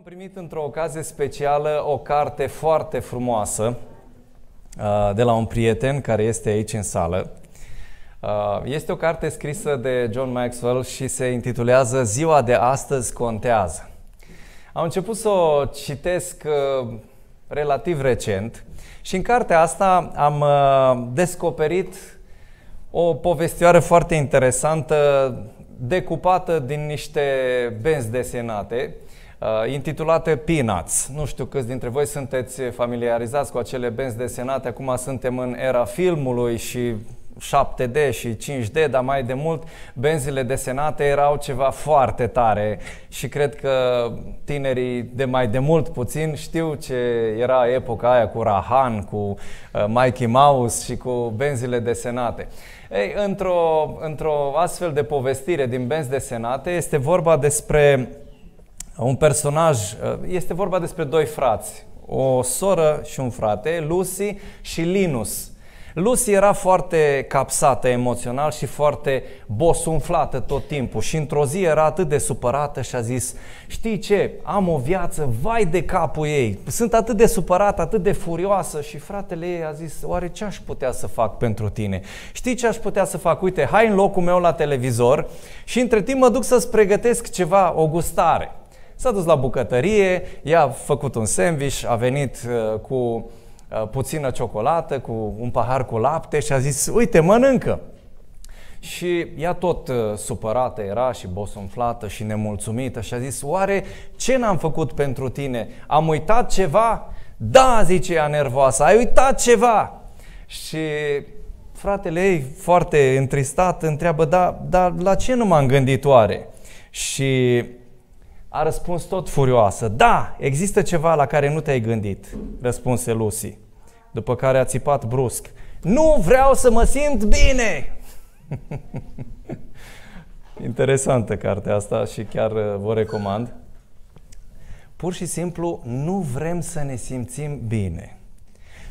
Am primit într-o ocazie specială o carte foarte frumoasă uh, de la un prieten care este aici în sală. Uh, este o carte scrisă de John Maxwell și se intitulează Ziua de astăzi contează. Am început să o citesc uh, relativ recent și în cartea asta am descoperit o povestioară foarte interesantă decupată din niște benzi desenate uh, intitulate Peanuts. Nu știu câți dintre voi sunteți familiarizați cu acele benzi desenate, acum suntem în era filmului și 7D și 5D, dar mai de mult benzile desenate erau ceva foarte tare și cred că tinerii de mai de mult puțin știu ce era epoca aia cu Rahan, cu uh, Mikey Mouse și cu benzile desenate. Ei, într-o, într-o astfel de povestire din benzi desenate este vorba despre un personaj, uh, este vorba despre doi frați, o soră și un frate, Lucy și Linus. Lucy era foarte capsată emoțional și foarte bosunflată tot timpul și într-o zi era atât de supărată și a zis Știi ce? Am o viață, vai de capul ei, sunt atât de supărată, atât de furioasă și fratele ei a zis Oare ce aș putea să fac pentru tine? Știi ce aș putea să fac? Uite, hai în locul meu la televizor și între timp mă duc să-ți pregătesc ceva, o gustare. S-a dus la bucătărie, i-a făcut un sandwich, a venit uh, cu uh, puțină ciocolată, cu un pahar cu lapte și a zis, uite, mănâncă. Și ea tot uh, supărată era și bosunflată și nemulțumită și a zis, oare ce n-am făcut pentru tine? Am uitat ceva? Da, zice ea nervoasă, ai uitat ceva? Și fratele ei, foarte întristat, întreabă, da, dar la ce nu m-am gândit oare? Și a răspuns tot furioasă. Da, există ceva la care nu te-ai gândit, răspunse Lucy. După care a țipat brusc. Nu vreau să mă simt bine! Interesantă cartea asta și chiar uh, vă recomand. Pur și simplu nu vrem să ne simțim bine.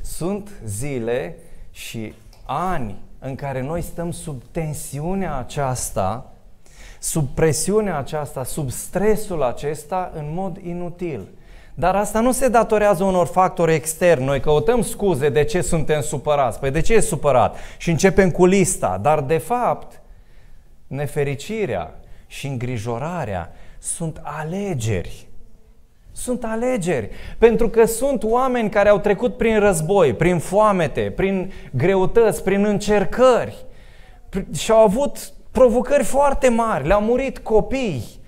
Sunt zile și ani în care noi stăm sub tensiunea aceasta sub presiunea aceasta, sub stresul acesta în mod inutil. Dar asta nu se datorează unor factori externi. Noi căutăm scuze de ce suntem supărați. Păi de ce e supărat? Și începem cu lista. Dar de fapt, nefericirea și îngrijorarea sunt alegeri. Sunt alegeri. Pentru că sunt oameni care au trecut prin război, prin foamete, prin greutăți, prin încercări și au avut provocări foarte mari, le-au murit copii,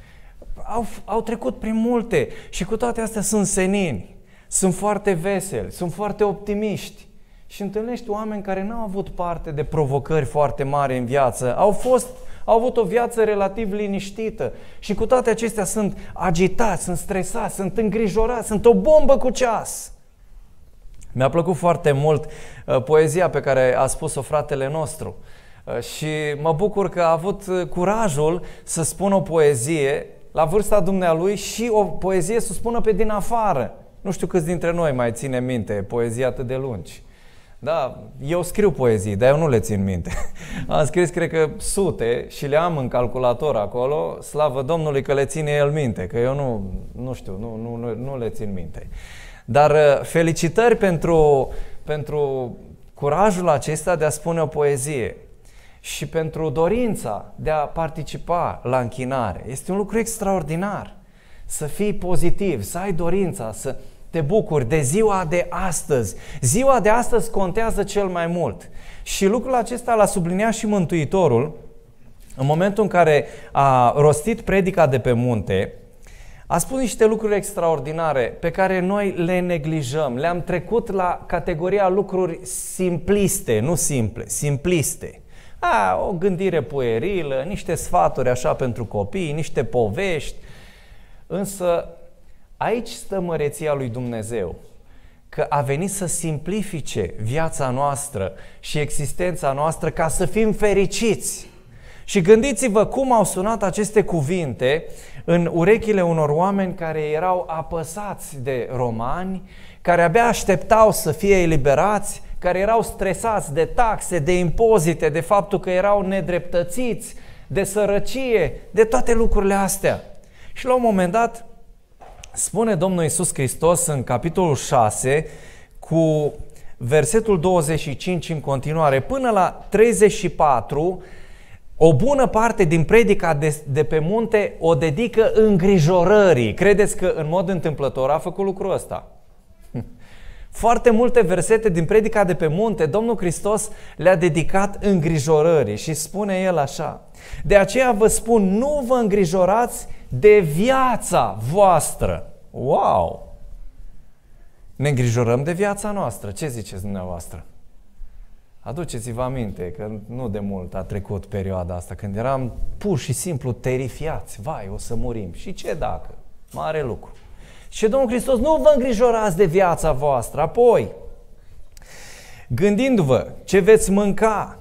au, au trecut prin multe. Și cu toate astea sunt senini, sunt foarte veseli, sunt foarte optimiști. Și întâlnești oameni care n-au avut parte de provocări foarte mari în viață, au fost au avut o viață relativ liniștită. Și cu toate acestea sunt agitați, sunt stresați, sunt îngrijorați, sunt o bombă cu ceas. Mi-a plăcut foarte mult uh, poezia pe care a spus-o fratele nostru. Uh, și mă bucur că a avut uh, curajul să spună o poezie la vârsta dumnealui și o poezie să spună pe din afară. Nu știu câți dintre noi mai ține minte poezii atât de lungi. Da, eu scriu poezii, dar eu nu le țin minte. Am scris, cred că, sute și le am în calculator acolo, slavă Domnului că le ține el minte, că eu nu, nu știu, nu, nu, nu, nu le țin minte. Dar uh, felicitări pentru, pentru curajul acesta de a spune o poezie și pentru dorința de a participa la închinare. Este un lucru extraordinar. Să fii pozitiv, să ai dorința, să te bucuri de ziua de astăzi. Ziua de astăzi contează cel mai mult. Și lucrul acesta l-a subliniat și Mântuitorul în momentul în care a rostit predica de pe munte, a spus niște lucruri extraordinare pe care noi le neglijăm. Le-am trecut la categoria lucruri simpliste, nu simple, simpliste. A, o gândire puerilă, niște sfaturi așa pentru copii, niște povești. Însă aici stă măreția lui Dumnezeu că a venit să simplifice viața noastră și existența noastră ca să fim fericiți. Și gândiți-vă cum au sunat aceste cuvinte în urechile unor oameni care erau apăsați de romani, care abia așteptau să fie eliberați, care erau stresați de taxe, de impozite, de faptul că erau nedreptățiți, de sărăcie, de toate lucrurile astea. Și la un moment dat spune Domnul Isus Hristos în capitolul 6 cu versetul 25 în continuare până la 34 o bună parte din predica de, de pe munte o dedică îngrijorării. Credeți că în mod întâmplător a făcut lucrul ăsta? Foarte multe versete din predica de pe munte, Domnul Hristos le-a dedicat îngrijorării și spune El așa. De aceea vă spun, nu vă îngrijorați de viața voastră. Wow! Ne îngrijorăm de viața noastră. Ce ziceți dumneavoastră? Aduceți-vă aminte că nu de mult a trecut perioada asta, când eram pur și simplu terifiați. Vai, o să murim. Și ce dacă? Mare lucru. Și Domnul Hristos, nu vă îngrijorați de viața voastră. Apoi, gândindu-vă ce veți mânca,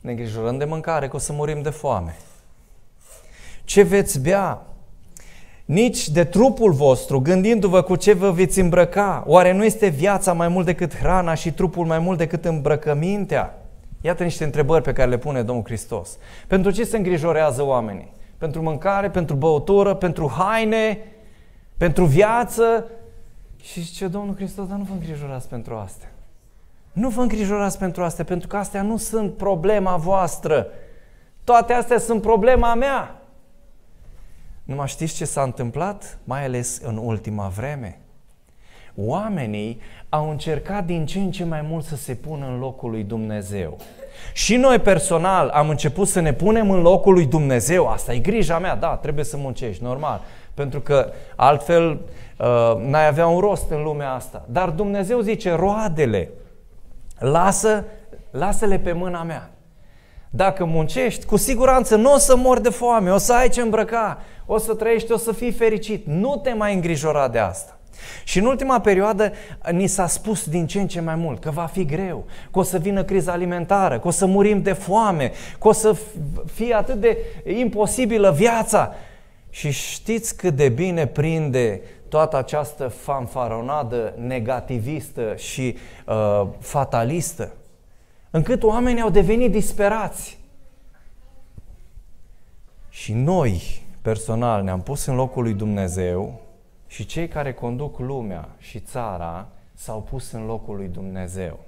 ne îngrijorăm de mâncare, că o să murim de foame. Ce veți bea, nici de trupul vostru, gândindu-vă cu ce vă veți îmbrăca. Oare nu este viața mai mult decât hrana și trupul mai mult decât îmbrăcămintea? Iată niște întrebări pe care le pune Domnul Hristos. Pentru ce se îngrijorează oamenii? Pentru mâncare, pentru băutură, pentru haine, pentru viață? Și zice Domnul Hristos, dar nu vă îngrijorați pentru astea. Nu vă îngrijorați pentru astea, pentru că astea nu sunt problema voastră. Toate astea sunt problema mea. Numai știți ce s-a întâmplat, mai ales în ultima vreme? Oamenii au încercat din ce în ce mai mult să se pună în locul lui Dumnezeu. Și noi personal am început să ne punem în locul lui Dumnezeu. Asta e grija mea, da, trebuie să muncești, normal. Pentru că altfel uh, n-ai avea un rost în lumea asta. Dar Dumnezeu zice, roadele, lasă, lasă-le pe mâna mea. Dacă muncești, cu siguranță nu o să mor de foame, o să ai ce îmbrăca, o să trăiești, o să fii fericit. Nu te mai îngrijora de asta. Și în ultima perioadă ni s-a spus din ce în ce mai mult că va fi greu, că o să vină criza alimentară, că o să murim de foame, că o să fie atât de imposibilă viața. Și știți cât de bine prinde toată această fanfaronadă negativistă și uh, fatalistă, încât oamenii au devenit disperați. Și noi, personal ne-am pus în locul lui Dumnezeu și cei care conduc lumea și țara s-au pus în locul lui Dumnezeu.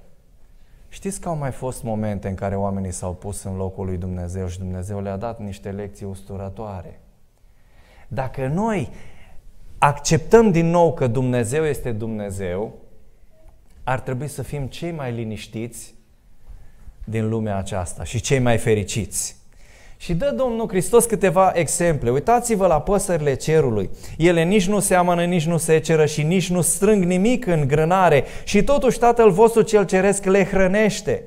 Știți că au mai fost momente în care oamenii s-au pus în locul lui Dumnezeu și Dumnezeu le-a dat niște lecții usturătoare. Dacă noi acceptăm din nou că Dumnezeu este Dumnezeu, ar trebui să fim cei mai liniștiți din lumea aceasta și cei mai fericiți. Și dă Domnul Hristos câteva exemple. Uitați-vă la păsările cerului. Ele nici nu seamănă, nici nu seceră și nici nu strâng nimic în grânare și totuși Tatăl vostru cel ceresc le hrănește.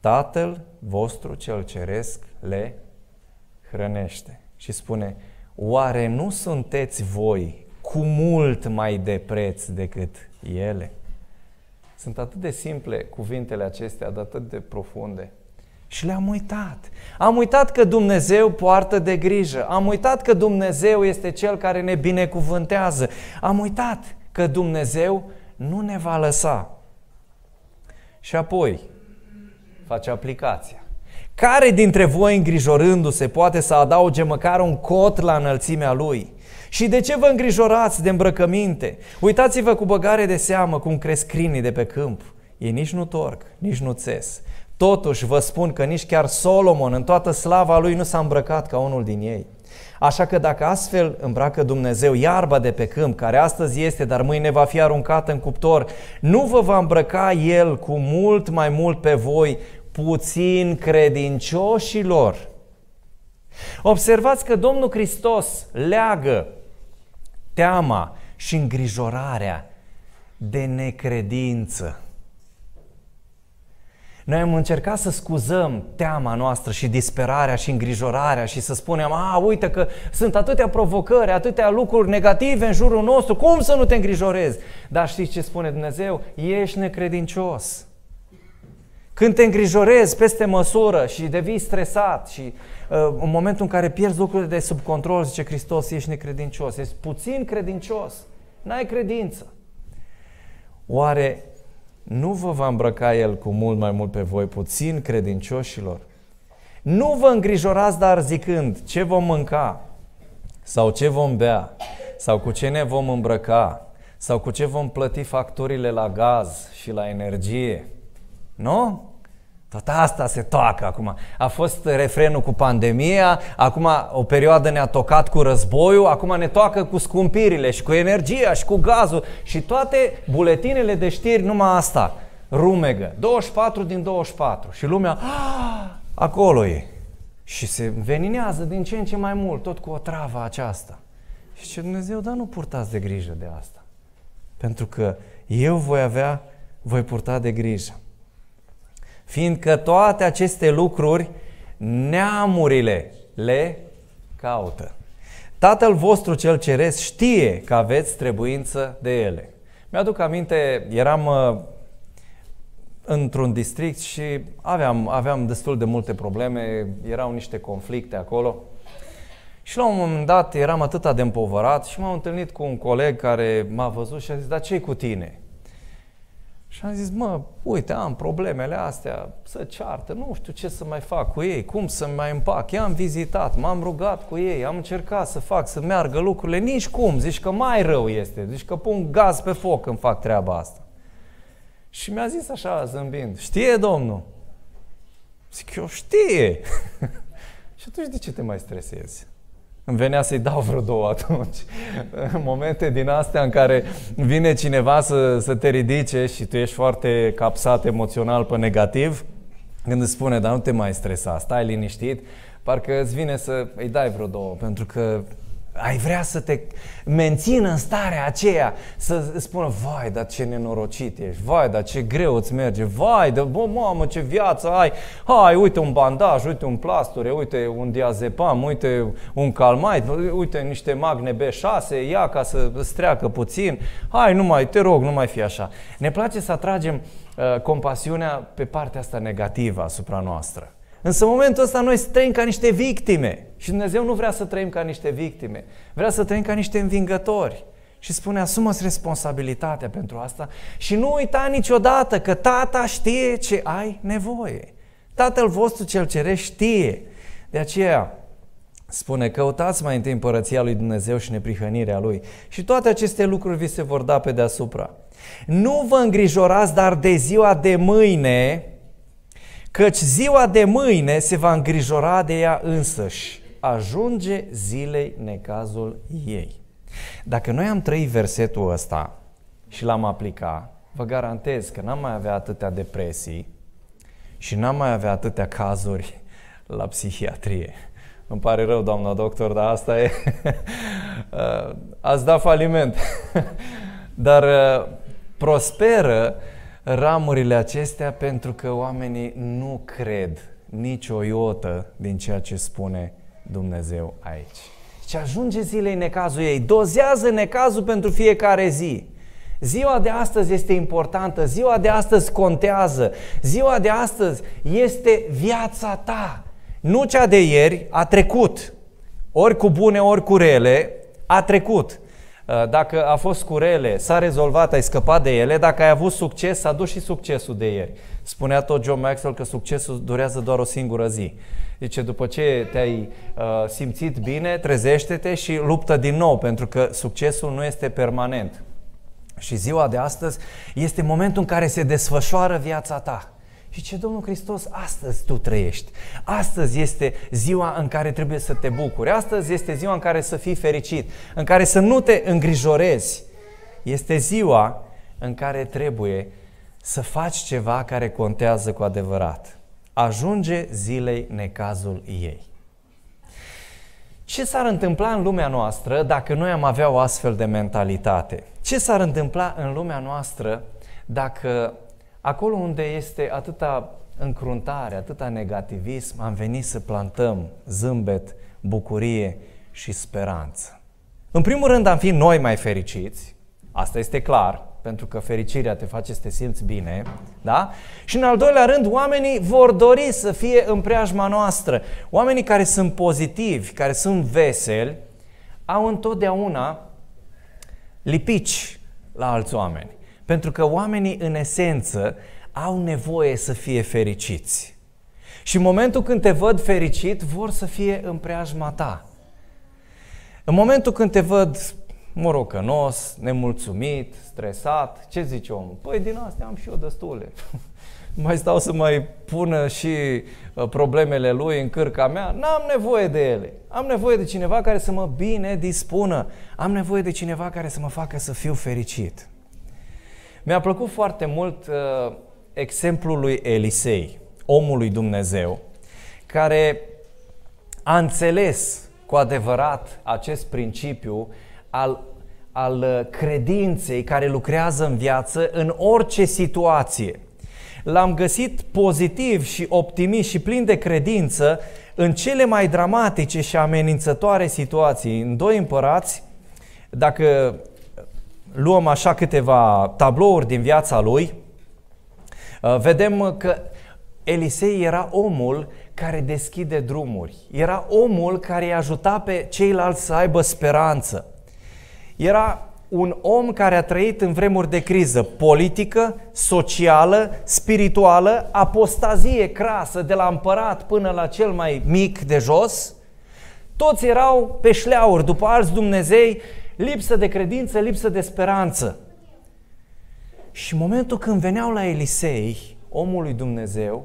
Tatăl vostru cel ceresc le hrănește. Și spune, oare nu sunteți voi cu mult mai de preț decât ele? Sunt atât de simple cuvintele acestea, dar atât de profunde. Și le-am uitat. Am uitat că Dumnezeu poartă de grijă. Am uitat că Dumnezeu este Cel care ne binecuvântează. Am uitat că Dumnezeu nu ne va lăsa. Și apoi face aplicația. Care dintre voi îngrijorându-se poate să adauge măcar un cot la înălțimea lui? Și de ce vă îngrijorați de îmbrăcăminte? Uitați-vă cu băgare de seamă cum cresc crinii de pe câmp. Ei nici nu torc, nici nu țes. Totuși vă spun că nici chiar Solomon în toată slava lui nu s-a îmbrăcat ca unul din ei. Așa că dacă astfel îmbracă Dumnezeu iarba de pe câmp, care astăzi este, dar mâine va fi aruncată în cuptor, nu vă va îmbrăca El cu mult mai mult pe voi, puțin credincioșilor. Observați că Domnul Hristos leagă teama și îngrijorarea de necredință. Noi am încercat să scuzăm teama noastră și disperarea și îngrijorarea și să spunem, a, uite că sunt atâtea provocări, atâtea lucruri negative în jurul nostru, cum să nu te îngrijorezi? Dar știți ce spune Dumnezeu? Ești necredincios. Când te îngrijorezi peste măsură și devii stresat și uh, în momentul în care pierzi lucrurile de sub control, zice Hristos, ești necredincios, ești puțin credincios, n-ai credință. Oare nu vă va îmbrăca El cu mult mai mult pe voi, puțin credincioșilor? Nu vă îngrijorați, dar zicând, ce vom mânca sau ce vom bea Sau cu ce ne vom îmbrăca? Sau cu ce vom plăti facturile la gaz și la energie? Nu? Tot asta se toacă acum. A fost refrenul cu pandemia, acum o perioadă ne-a tocat cu războiul, acum ne toacă cu scumpirile și cu energia și cu gazul și toate buletinele de știri numai asta. Rumegă. 24 din 24. Și lumea, ah, acolo e. Și se veninează din ce în ce mai mult, tot cu o travă aceasta. Și ce Dumnezeu, dar nu purtați de grijă de asta. Pentru că eu voi avea, voi purta de grijă. Fiindcă toate aceste lucruri neamurile le caută. Tatăl vostru cel ceresc știe că aveți trebuință de ele. Mi-aduc aminte, eram uh, într-un district și aveam, aveam destul de multe probleme, erau niște conflicte acolo. Și la un moment dat eram atât de împovărat și m-am întâlnit cu un coleg care m-a văzut și a zis, dar ce cu tine? Și am zis, mă, uite, am problemele astea, să ceartă, nu știu ce să mai fac cu ei, cum să mai împac. I-am vizitat, m-am rugat cu ei, am încercat să fac, să meargă lucrurile, nici cum, zici că mai rău este, zici că pun gaz pe foc când fac treaba asta. Și mi-a zis așa, zâmbind, știe domnul? Zic, eu știe. și atunci de ce te mai stresezi? Îmi venea să-i dau vreo două atunci. În momente din astea în care vine cineva să, să te ridice și tu ești foarte capsat emoțional pe negativ, când îți spune, dar nu te mai stresa, stai liniștit, parcă îți vine să îi dai vreo două, pentru că ai vrea să te mențină în starea aceea, să spună, vai, dar ce nenorocit ești, vai, dar ce greu îți merge, vai, dar bă, mamă, ce viață ai, hai, uite un bandaj, uite un plasture, uite un diazepam, uite un calmait, uite niște magne B6, ia ca să îți treacă puțin, hai, nu mai, te rog, nu mai fi așa. Ne place să atragem uh, compasiunea pe partea asta negativă asupra noastră. Însă în momentul ăsta noi trăim ca niște victime. Și Dumnezeu nu vrea să trăim ca niște victime. Vrea să trăim ca niște învingători. Și spune, asumă-ți responsabilitatea pentru asta și nu uita niciodată că tata știe ce ai nevoie. Tatăl vostru cel ceresc știe. De aceea spune, căutați mai întâi împărăția lui Dumnezeu și neprihănirea lui. Și toate aceste lucruri vi se vor da pe deasupra. Nu vă îngrijorați, dar de ziua de mâine, căci ziua de mâine se va îngrijora de ea însăși. Ajunge zilei necazul ei. Dacă noi am trăit versetul ăsta și l-am aplicat, vă garantez că n-am mai avea atâtea depresii și n-am mai avea atâtea cazuri la psihiatrie. Îmi pare rău, doamna doctor, dar asta e... Ați dat faliment. Dar uh, prosperă ramurile acestea pentru că oamenii nu cred nici o iotă din ceea ce spune Dumnezeu aici. Și ajunge zilei necazul ei, dozează necazul pentru fiecare zi. Ziua de astăzi este importantă, ziua de astăzi contează, ziua de astăzi este viața ta. Nu cea de ieri, a trecut. Ori cu bune, ori cu rele, a trecut. Uh, dacă a fost cu rele, s-a rezolvat, ai scăpat de ele, dacă ai avut succes, s-a dus și succesul de ieri. Spunea tot John Maxwell că succesul durează doar o singură zi. Zice, după ce te-ai uh, simțit bine, trezește-te și luptă din nou, pentru că succesul nu este permanent. Și ziua de astăzi este momentul în care se desfășoară viața ta. Și ce Domnul Hristos, astăzi tu trăiești. Astăzi este ziua în care trebuie să te bucuri. Astăzi este ziua în care să fii fericit, în care să nu te îngrijorezi. Este ziua în care trebuie să faci ceva care contează cu adevărat. Ajunge zilei necazul ei. Ce s-ar întâmpla în lumea noastră dacă noi am avea o astfel de mentalitate? Ce s-ar întâmpla în lumea noastră dacă Acolo unde este atâta încruntare, atâta negativism, am venit să plantăm zâmbet, bucurie și speranță. În primul rând am fi noi mai fericiți, asta este clar, pentru că fericirea te face să te simți bine, da? Și în al doilea rând, oamenii vor dori să fie în preajma noastră. Oamenii care sunt pozitivi, care sunt veseli, au întotdeauna lipici la alți oameni. Pentru că oamenii, în esență, au nevoie să fie fericiți. Și în momentul când te văd fericit, vor să fie în preajma ta. În momentul când te văd morocănos, nemulțumit, stresat. Ce zice omul? Păi din astea am și eu destule. mai stau să mai pună și uh, problemele lui în cârca mea, n-am nevoie de ele. Am nevoie de cineva care să mă bine dispună. Am nevoie de cineva care să mă facă să fiu fericit. Mi-a plăcut foarte mult uh, exemplul lui Elisei, omul lui Dumnezeu, care a înțeles cu adevărat acest principiu al, al uh, credinței care lucrează în viață în orice situație l-am găsit pozitiv și optimist și plin de credință în cele mai dramatice și amenințătoare situații. În doi împărați, dacă luăm așa câteva tablouri din viața lui, uh, vedem că Elisei era omul care deschide drumuri. Era omul care îi ajuta pe ceilalți să aibă speranță. Era un om care a trăit în vremuri de criză politică, socială, spirituală, apostazie crasă de la împărat până la cel mai mic de jos, toți erau pe șleauri după alți Dumnezei, lipsă de credință, lipsă de speranță. Și în momentul când veneau la Elisei, omul lui Dumnezeu,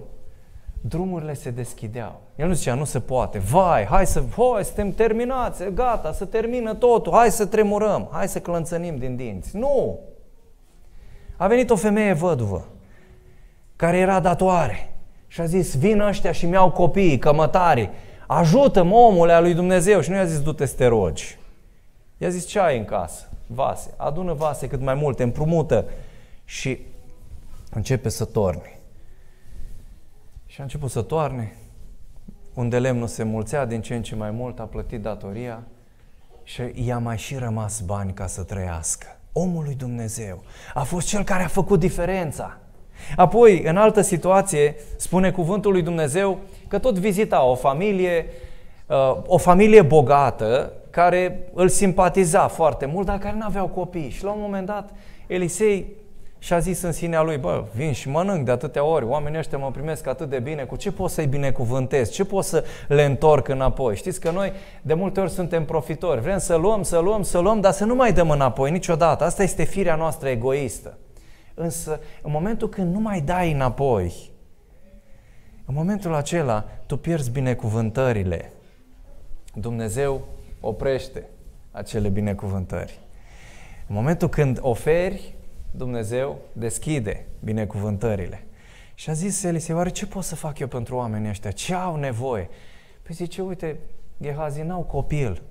drumurile se deschideau. El nu zicea, nu se poate, vai, hai să, hai, suntem terminați, gata, să termină totul, hai să tremurăm, hai să clănțănim din dinți. Nu! A venit o femeie văduvă, care era datoare și a zis, vin ăștia și mi-au copiii, cămătari, ajută-mă omule a lui Dumnezeu și nu i-a zis, du-te să te rogi. I-a zis, ce ai în casă? Vase. Adună vase cât mai multe, împrumută și începe să torni. Și a început să toarne, unde lemnul se mulțea din ce în ce mai mult, a plătit datoria și i-a mai și rămas bani ca să trăiască. Omul lui Dumnezeu a fost cel care a făcut diferența. Apoi, în altă situație, spune cuvântul lui Dumnezeu că tot vizita o familie, uh, o familie bogată, care îl simpatiza foarte mult, dar care nu aveau copii. Și la un moment dat, Elisei și a zis în sinea lui, bă, vin și mănânc de atâtea ori, oamenii ăștia mă primesc atât de bine, cu ce pot să-i binecuvântez, ce pot să le întorc înapoi? Știți că noi de multe ori suntem profitori, vrem să luăm, să luăm, să luăm, dar să nu mai dăm înapoi niciodată. Asta este firea noastră egoistă. Însă, în momentul când nu mai dai înapoi, în momentul acela, tu pierzi binecuvântările. Dumnezeu oprește acele binecuvântări. În momentul când oferi, Dumnezeu deschide binecuvântările. Și a zis Elisei, oare ce pot să fac eu pentru oamenii ăștia? Ce au nevoie? Păi zice, uite, Gehazi n-au copil.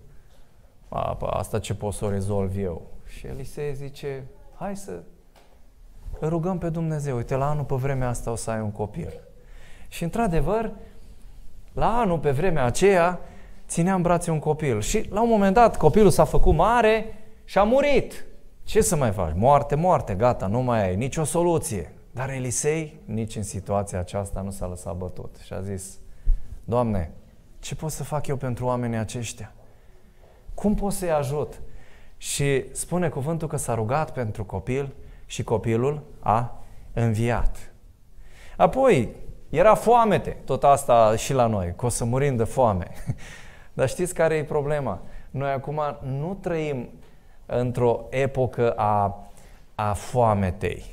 A, pă, asta ce pot să o rezolv eu? Și Elisei zice, hai să rugăm pe Dumnezeu. Uite, la anul pe vremea asta o să ai un copil. Și într-adevăr, la anul pe vremea aceea, ținea în brațe un copil. Și la un moment dat copilul s-a făcut mare și a murit. Ce să mai faci? Moarte, moarte, gata, nu mai ai nicio soluție. Dar Elisei nici în situația aceasta nu s-a lăsat bătut și a zis, Doamne, ce pot să fac eu pentru oamenii aceștia? Cum pot să-i ajut? Și spune cuvântul că s-a rugat pentru copil și copilul a înviat. Apoi, era foamete, tot asta și la noi, că o să murim de foame. Dar știți care e problema? Noi acum nu trăim într-o epocă a, a foametei.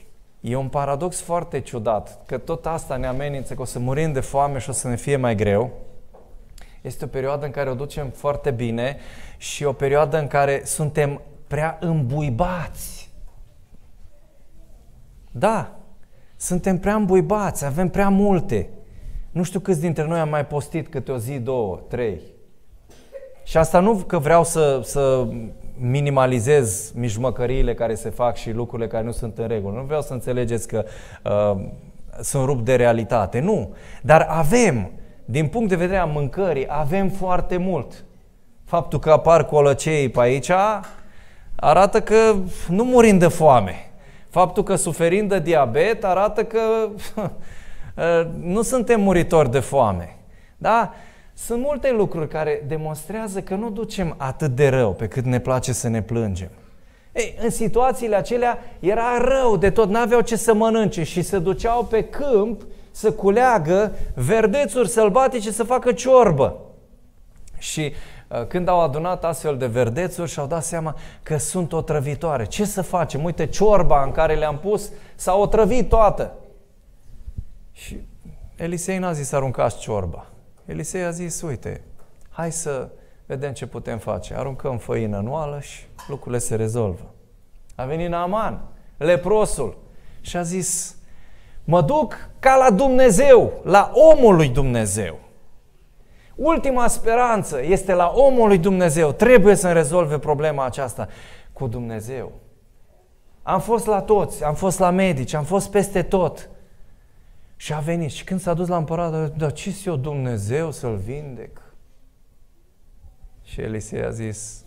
E un paradox foarte ciudat, că tot asta ne amenință că o să murim de foame și o să ne fie mai greu. Este o perioadă în care o ducem foarte bine și o perioadă în care suntem prea îmbuibați. Da, suntem prea îmbuibați, avem prea multe. Nu știu câți dintre noi am mai postit câte o zi, două, trei. Și asta nu că vreau să, să minimalizez mijmăcăriile care se fac și lucrurile care nu sunt în regulă. Nu vreau să înțelegeți că uh, sunt rupt de realitate. Nu. Dar avem, din punct de vedere a mâncării, avem foarte mult. Faptul că apar colăcei pe aici arată că nu murim de foame. Faptul că suferim de diabet arată că uh, nu suntem muritori de foame. Da? Sunt multe lucruri care demonstrează că nu ducem atât de rău pe cât ne place să ne plângem. Ei, în situațiile acelea era rău de tot, n-aveau ce să mănânce și se duceau pe câmp să culeagă verdețuri sălbatice să facă ciorbă. Și uh, când au adunat astfel de verdețuri și au dat seama că sunt otrăvitoare. Ce să facem? Uite, ciorba în care le-am pus s-a otrăvit toată. Și Elisei n-a zis aruncați ciorba. Elisei a zis, uite, hai să vedem ce putem face. Aruncăm făină anuală și lucrurile se rezolvă. A venit Naaman, leprosul, și a zis, mă duc ca la Dumnezeu, la omul lui Dumnezeu. Ultima speranță este la omul lui Dumnezeu. Trebuie să-mi rezolve problema aceasta cu Dumnezeu. Am fost la toți, am fost la medici, am fost peste tot. Și a venit. Și când s-a dus la împărat, a zis, da, ce eu Dumnezeu să-l vindec? Și Elisei a zis,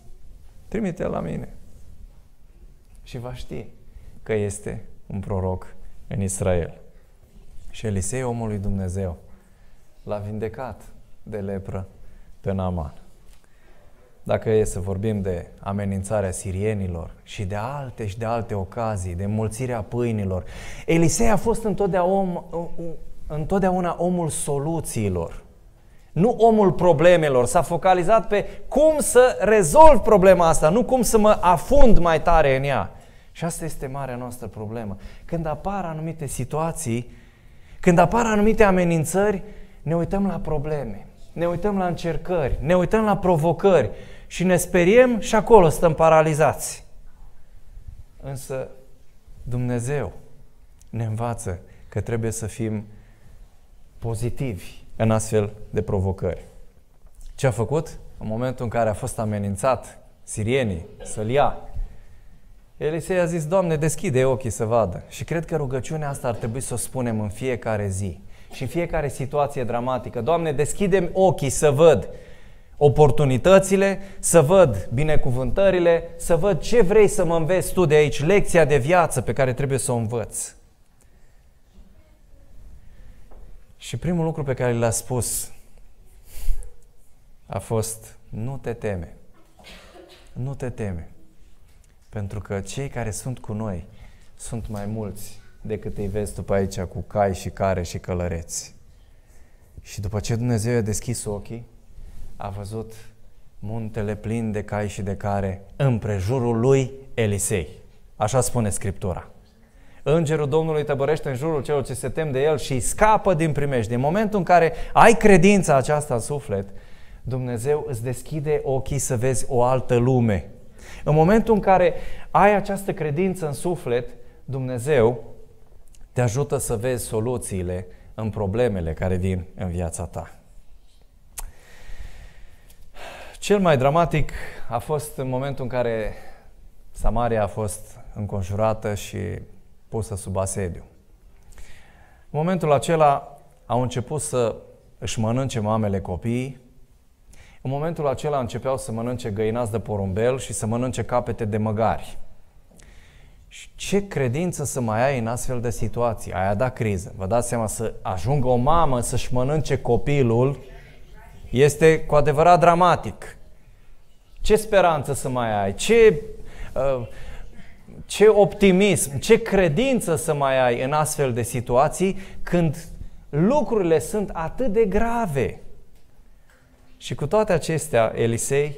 trimite la mine. Și va ști că este un proroc în Israel. Și Elisei, omul lui Dumnezeu, l-a vindecat de lepră pe Naaman. Dacă e să vorbim de amenințarea sirienilor și de alte și de alte ocazii, de mulțirea pâinilor, Elisei a fost întotdeauna, întotdeauna omul soluțiilor. Nu omul problemelor, s-a focalizat pe cum să rezolv problema asta, nu cum să mă afund mai tare în ea. Și asta este marea noastră problemă. Când apar anumite situații, când apar anumite amenințări, ne uităm la probleme, ne uităm la încercări, ne uităm la provocări și ne speriem și acolo stăm paralizați. Însă Dumnezeu ne învață că trebuie să fim pozitivi în astfel de provocări. Ce a făcut? În momentul în care a fost amenințat sirienii să-l ia, Elisei a zis, Doamne, deschide ochii să vadă. Și cred că rugăciunea asta ar trebui să o spunem în fiecare zi și în fiecare situație dramatică. Doamne, deschidem ochii să văd oportunitățile, să văd binecuvântările, să văd ce vrei să mă înveți tu de aici, lecția de viață pe care trebuie să o învăț. Și primul lucru pe care l-a spus a fost, nu te teme. Nu te teme. Pentru că cei care sunt cu noi sunt mai mulți decât îi vezi tu pe aici cu cai și care și călăreți. Și după ce Dumnezeu i-a deschis ochii, a văzut muntele plin de cai și de care împrejurul lui Elisei. Așa spune Scriptura. Îngerul Domnului tăbărește în jurul celor ce se tem de el și scapă din primești. În momentul în care ai credința aceasta în suflet, Dumnezeu îți deschide ochii să vezi o altă lume. În momentul în care ai această credință în suflet, Dumnezeu te ajută să vezi soluțiile în problemele care vin în viața ta. Cel mai dramatic a fost în momentul în care Samaria a fost înconjurată și pusă sub asediu. În momentul acela au început să își mănânce mamele copiii, în momentul acela începeau să mănânce găinați de porumbel și să mănânce capete de măgari. Și ce credință să mai ai în astfel de situații? Aia da criză. Vă dați seama să ajungă o mamă să-și mănânce copilul este cu adevărat dramatic. Ce speranță să mai ai? Ce, uh, ce optimism, ce credință să mai ai în astfel de situații când lucrurile sunt atât de grave? Și cu toate acestea, Elisei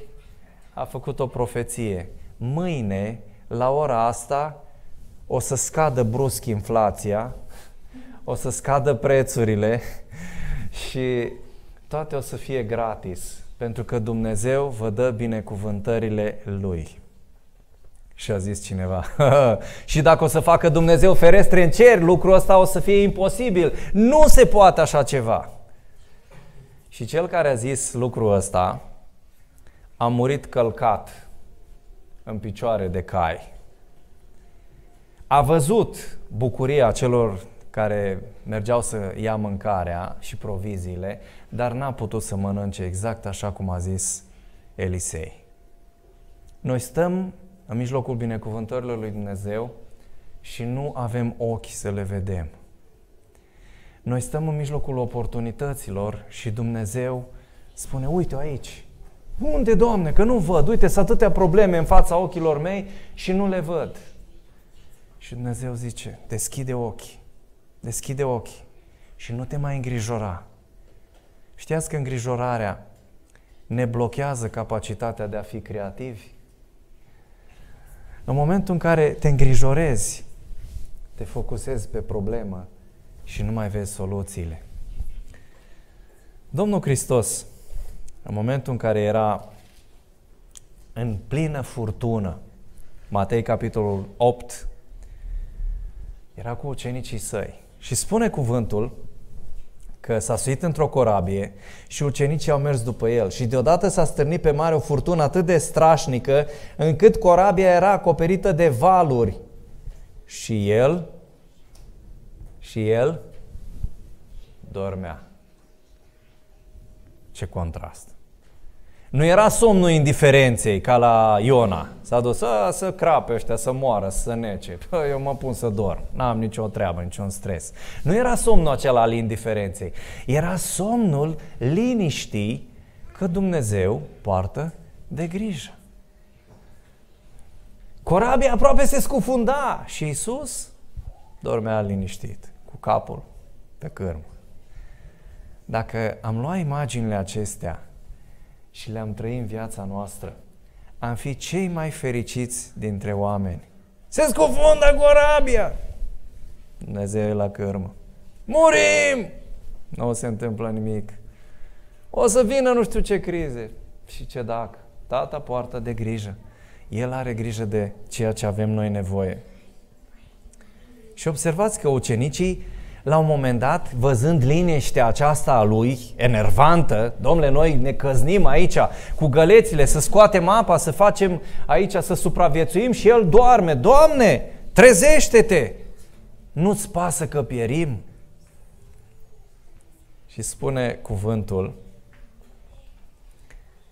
a făcut o profeție. Mâine, la ora asta, o să scadă brusc inflația, o să scadă prețurile și toate o să fie gratis, pentru că Dumnezeu vă dă binecuvântările Lui. Și a zis cineva, și dacă o să facă Dumnezeu ferestre în cer, lucrul ăsta o să fie imposibil. Nu se poate așa ceva. Și cel care a zis lucrul ăsta a murit călcat în picioare de cai. A văzut bucuria celor care mergeau să ia mâncarea și proviziile, dar n-a putut să mănânce exact așa cum a zis Elisei. Noi stăm în mijlocul binecuvântărilor lui Dumnezeu și nu avem ochi să le vedem. Noi stăm în mijlocul oportunităților și Dumnezeu spune, uite aici, unde, Doamne, că nu văd, uite, sunt atâtea probleme în fața ochilor mei și nu le văd. Și Dumnezeu zice, deschide ochii, deschide ochii și nu te mai îngrijora. Știați că îngrijorarea ne blochează capacitatea de a fi creativi. În momentul în care te îngrijorezi, te focusezi pe problemă și nu mai vezi soluțiile. Domnul Hristos, în momentul în care era în plină furtună, Matei capitolul 8, era cu ucenicii săi. Și spune cuvântul că s-a suit într-o corabie și ucenicii au mers după el și deodată s-a stârnit pe mare o furtună atât de strașnică încât corabia era acoperită de valuri. Și el, și el dormea. Ce contrast! Nu era somnul indiferenței ca la Iona. S-a dus să, să crape ăștia, să moară, să nece. Păi, eu mă pun să dorm. N-am nicio treabă, niciun stres. Nu era somnul acela al indiferenței. Era somnul liniștii că Dumnezeu poartă de grijă. Corabia aproape se scufunda și Isus dormea liniștit, cu capul pe cârmă. Dacă am luat imaginile acestea și le-am trăit în viața noastră, am fi cei mai fericiți dintre oameni. Se scufundă corabia! Dumnezeu e la cârmă. Murim! Nu o se întâmplă nimic. O să vină nu știu ce crize. Și ce dacă? Tata poartă de grijă. El are grijă de ceea ce avem noi nevoie. Și observați că ucenicii la un moment dat, văzând liniștea aceasta a lui, enervantă, domnule, noi ne căznim aici cu gălețile, să scoatem apa, să facem aici, să supraviețuim și el doarme. Doamne, trezește-te! Nu-ți pasă că pierim? Și spune cuvântul,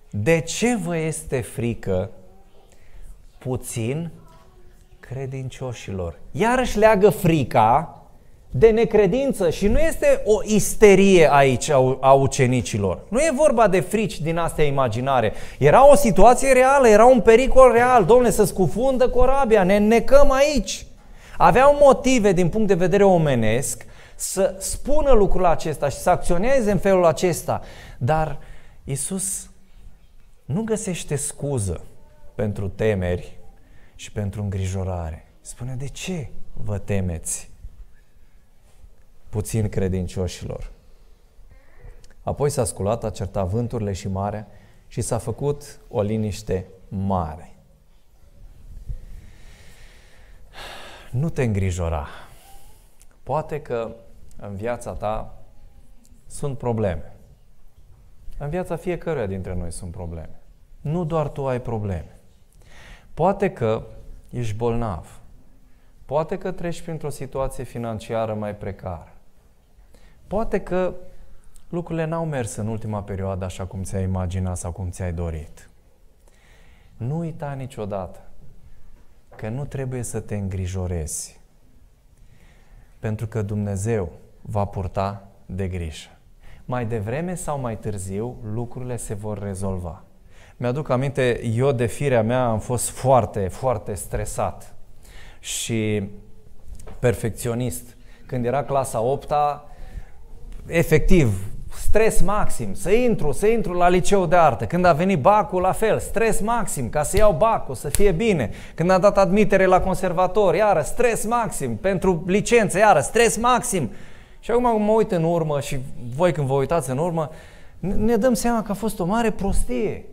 de ce vă este frică puțin credincioșilor? Iarăși leagă frica de necredință și nu este o isterie aici a ucenicilor. Nu e vorba de frici din astea imaginare. Era o situație reală, era un pericol real. Domnule, să scufundă corabia, ne necăm aici. Aveau motive din punct de vedere omenesc să spună lucrul acesta și să acționeze în felul acesta. Dar Isus nu găsește scuză pentru temeri și pentru îngrijorare. Spune, de ce vă temeți? Puțin credincioșilor. Apoi s-a sculat, a certat vânturile și marea și s-a făcut o liniște mare. Nu te îngrijora. Poate că în viața ta sunt probleme. În viața fiecăruia dintre noi sunt probleme. Nu doar tu ai probleme. Poate că ești bolnav. Poate că treci printr-o situație financiară mai precară. Poate că lucrurile n-au mers în ultima perioadă așa cum ți-ai imaginat sau cum ți-ai dorit. Nu uita niciodată că nu trebuie să te îngrijorezi, pentru că Dumnezeu va purta de grijă. Mai devreme sau mai târziu, lucrurile se vor rezolva. Mi-aduc aminte, eu de firea mea am fost foarte, foarte stresat și perfecționist. Când era clasa 8 efectiv, stres maxim, să intru, să intru la liceu de artă. Când a venit bacul, la fel, stres maxim, ca să iau bacul, să fie bine. Când a dat admitere la conservator, iară, stres maxim, pentru licență, iară, stres maxim. Și acum mă uit în urmă și voi când vă uitați în urmă, ne dăm seama că a fost o mare prostie.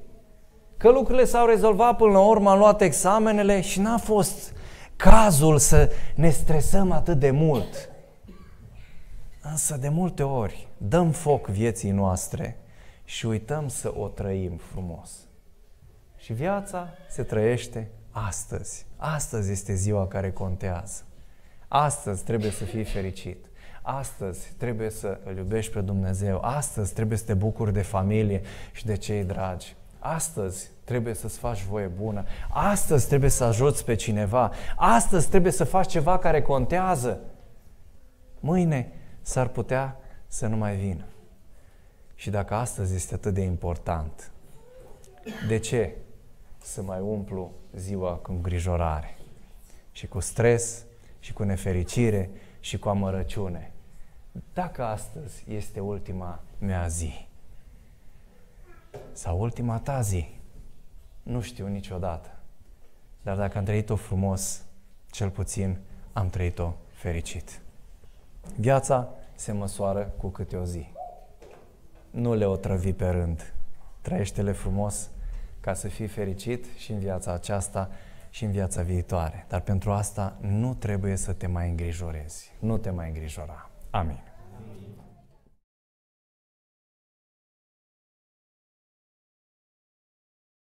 Că lucrurile s-au rezolvat până la urmă, am luat examenele și n-a fost cazul să ne stresăm atât de mult. Însă de multe ori dăm foc vieții noastre și uităm să o trăim frumos. Și viața se trăiește astăzi. Astăzi este ziua care contează. Astăzi trebuie să fii fericit. Astăzi trebuie să îl iubești pe Dumnezeu. Astăzi trebuie să te bucuri de familie și de cei dragi. Astăzi trebuie să-ți faci voie bună. Astăzi trebuie să ajuți pe cineva. Astăzi trebuie să faci ceva care contează. Mâine s-ar putea să nu mai vină. Și dacă astăzi este atât de important, de ce să mai umplu ziua cu îngrijorare și cu stres și cu nefericire și cu amărăciune? Dacă astăzi este ultima mea zi, Sau ultima ta zi? Nu știu niciodată. Dar dacă am trăit-o frumos, cel puțin am trăit-o fericit. Viața se măsoară cu câte o zi. Nu le otrăvi pe rând. Trăiește-le frumos ca să fii fericit și în viața aceasta și în viața viitoare. Dar pentru asta nu trebuie să te mai îngrijorezi. Nu te mai îngrijora. Amin. Amin.